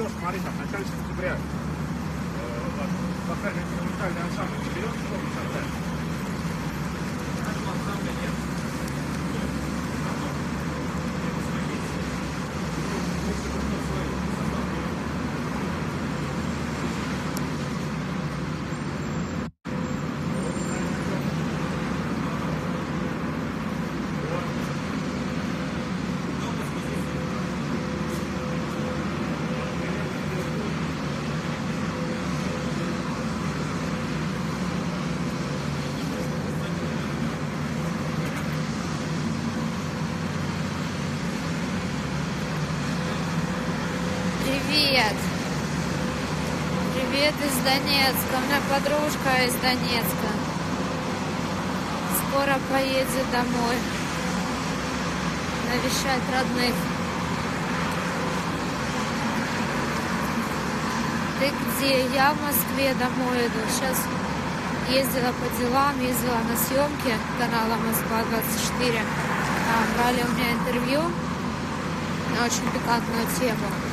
хотел, смотри, там, в начале сентября. Э, вот, вокальный инструментальный ансамбль соберет, что мы тогда? Нашего ансамбля нет. Привет! Привет из Донецка. У меня подружка из Донецка. Скоро поедет домой навещать родных. Ты где? Я в Москве домой иду. Сейчас ездила по делам, ездила на съемки канала Москва-24. Там брали у меня интервью на очень пикантную тему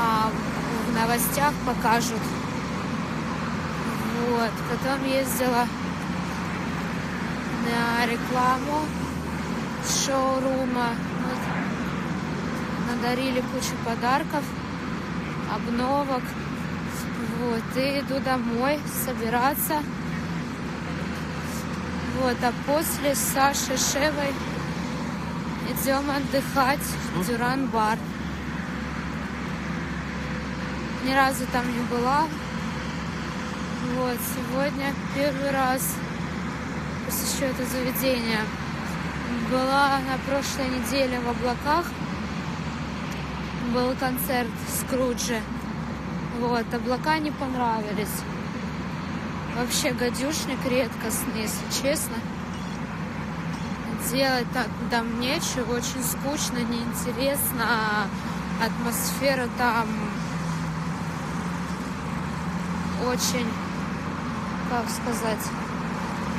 а, в новостях покажут. Вот. Потом ездила на рекламу с шоурума. Вот. Надарили кучу подарков, обновок. Вот. И иду домой собираться. Вот. А после с Сашей Шевой идем отдыхать в Дюран-бар. Ни разу там не была. Вот, сегодня первый раз посещу это заведение. Была на прошлой неделе в облаках. Был концерт Скруджи. Вот, облака не понравились. Вообще гадюшник редкостный, если честно. Делать там, там нечего, очень скучно, неинтересно. Атмосфера там очень, как сказать,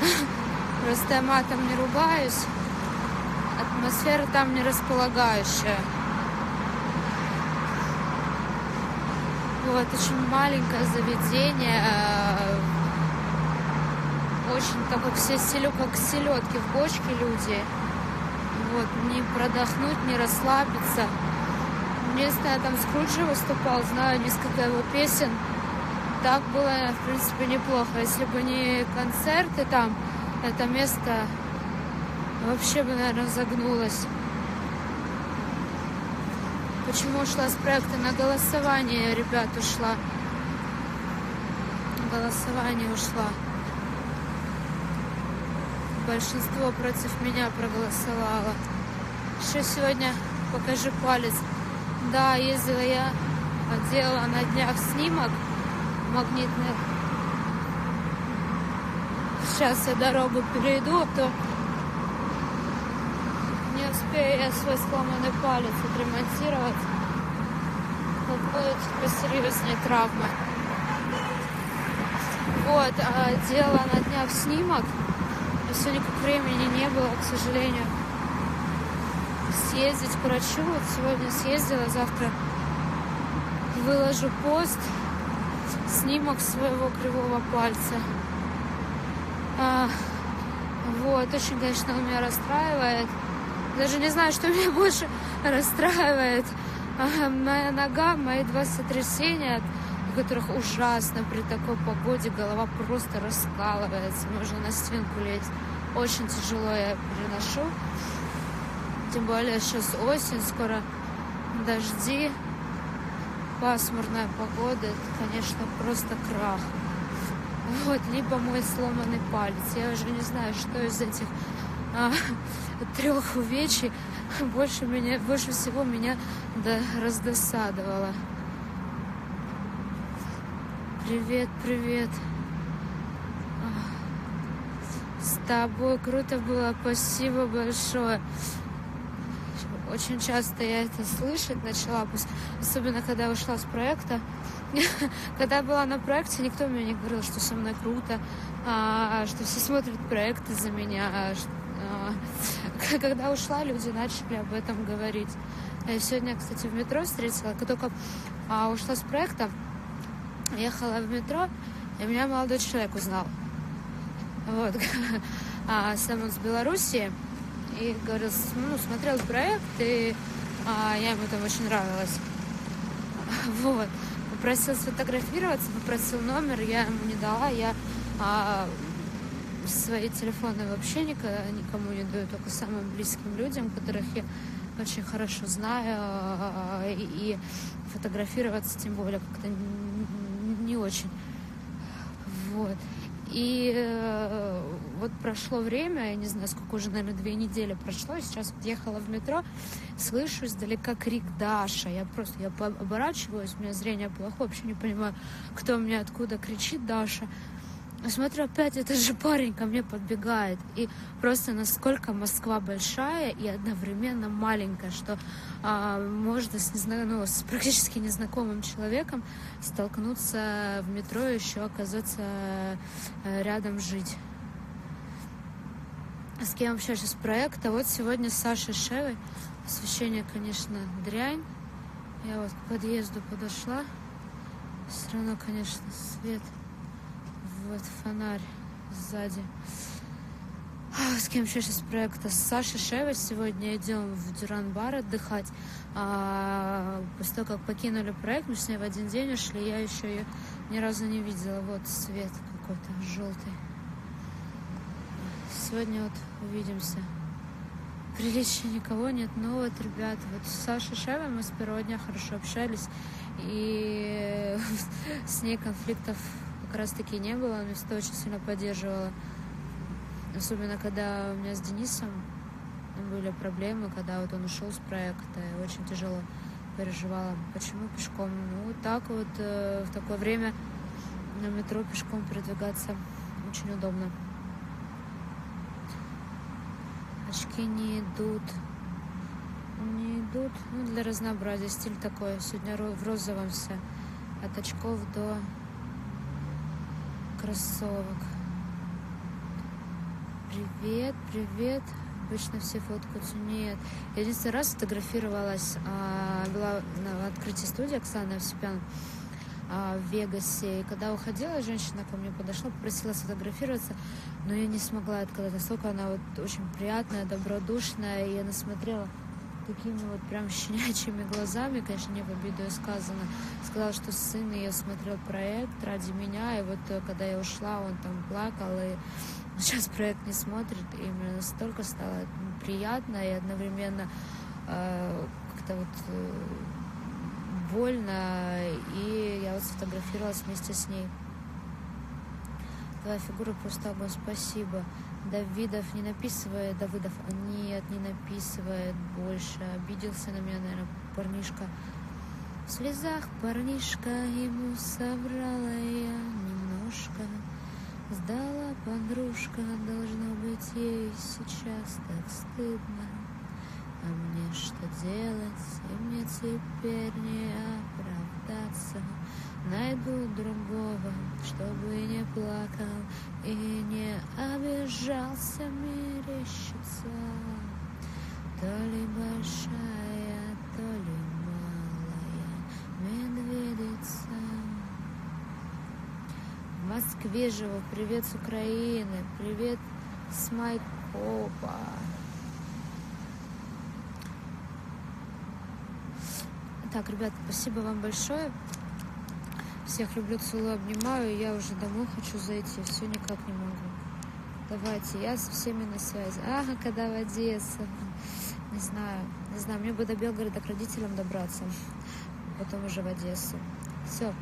просто я матом не ругаюсь, атмосфера там не располагающая. Вот, очень маленькое заведение, э, очень так все селю, как селедки в бочке люди. Вот, не продохнуть, не расслабиться. Местная там Скруджи выступал, знаю несколько его песен так было, в принципе, неплохо. Если бы не концерты там, это место вообще бы, наверное, загнулось. Почему ушла с проекта? На голосование, ребят, ушла. На голосование ушла. Большинство против меня проголосовало. Что сегодня? Покажи палец. Да, ездила я, делала на днях снимок магнитных. Сейчас я дорогу перейду, а то не успею я свой сломанный палец отремонтировать. Вот будет посерьезнее травмы. Вот, а делала на днях снимок. Но сегодня как времени не было, к сожалению. Съездить к врачу. Вот сегодня съездила, завтра выложу пост снимок своего кривого пальца. А, вот, очень, конечно, он меня расстраивает. Даже не знаю, что меня больше расстраивает. А, моя нога, мои два сотрясения, у которых ужасно при такой погоде голова просто раскалывается. Можно на стенку лезть. Очень тяжело я переношу. Тем более сейчас осень, скоро дожди пасмурная погода, это, конечно, просто крах. Вот, либо мой сломанный палец. Я уже не знаю, что из этих а, трех увечий больше, меня, больше всего меня да, раздосадовало. Привет, привет. С тобой круто было, спасибо большое очень часто я это слышать начала, особенно когда ушла с проекта. Когда я была на проекте, никто мне не говорил, что со мной круто, а, что все смотрят проекты за меня. А, когда ушла, люди начали об этом говорить. Я сегодня, кстати, в метро встретила, как только а, ушла с проекта, ехала в метро, и меня молодой человек узнал. Вот. А, сам он с Белоруссии. И говорил, ну, смотрел проект, и а, я ему там очень нравилась. Вот. Попросил сфотографироваться, попросил номер, я ему не дала. Я а, свои телефоны вообще никому не даю, только самым близким людям, которых я очень хорошо знаю. а, И, и фотографироваться тем более как-то не очень. Вот. И э, вот прошло время, я не знаю, сколько уже, наверное, две недели прошло, и сейчас вот ехала в метро, слышу издалека крик Даша. Я просто, я оборачиваюсь, у меня зрение плохое, вообще не понимаю, кто мне откуда кричит Даша. А Смотрю, опять этот же парень ко мне подбегает. И просто насколько Москва большая и одновременно маленькая, что а, можно с, незна- ну, с практически незнакомым человеком столкнуться в метро и еще оказаться э, рядом жить. А С кем вообще сейчас проекта? Вот сегодня с Сашей Шевой. Освещение, конечно, дрянь. Я вот к подъезду подошла. Все равно, конечно, свет. Вот фонарь сзади. А, С кем еще сейчас проекта? С Сашей Шевой сегодня идем в Дюран-бар отдыхать. А, после того, как покинули проект, мы с ней в один день ушли, я еще ее ни разу не видела. Вот свет какой-то желтый. Сегодня вот увидимся. Приличия никого нет, но вот, ребят, вот с Сашей Шевой мы с первого дня хорошо общались, и с ней конфликтов как раз таки не было, она всегда очень сильно поддерживала. Особенно, когда у меня с Денисом были проблемы, когда вот он ушел с проекта, и очень тяжело переживала. Почему пешком? Ну, так вот э, в такое время на метро пешком передвигаться очень удобно. Очки не идут. Не идут. Ну, для разнообразия. Стиль такой. Сегодня в розовом все. От очков до кроссовок. Привет, привет. Обычно все фоткаются. Нет. Я единственный раз фотографировалась. а, была на открытии студии Оксаны Овсепян а, в Вегасе. И когда уходила, женщина ко мне подошла, попросила сфотографироваться, но я не смогла отказать. Настолько она вот очень приятная, добродушная, и она смотрела такими вот прям щенячьими глазами, конечно, не в обиду сказано. Сказала, что сын ее смотрел проект ради меня, и вот э, когда я ушла, он там плакал, и сейчас проект не смотрит, и мне настолько стало приятно и одновременно э, как-то вот э, больно, и я вот сфотографировалась вместе с ней. Твоя фигура просто огонь, спасибо. Давидов не написывает, Давыдов, нет, не написывает больше. Обиделся на меня, наверное, парнишка. В слезах парнишка ему соврала я немножко. Сдала подружка, должно быть ей сейчас так стыдно. А мне что делать, и мне теперь не оправдаться. Найду другого, чтобы не плакал и не обижался, мерещится. То ли большая, то ли малая медведица. В Москве живу. Привет с Украины. Привет с Майкопа. Так, ребят, спасибо вам большое. Всех люблю, целую, обнимаю. Я уже домой хочу зайти. Все никак не могу. Давайте, я со всеми на связи. Ага, когда в Одессу. Не знаю, не знаю. Мне бы до Белгорода к родителям добраться. Потом уже в Одессу. Все.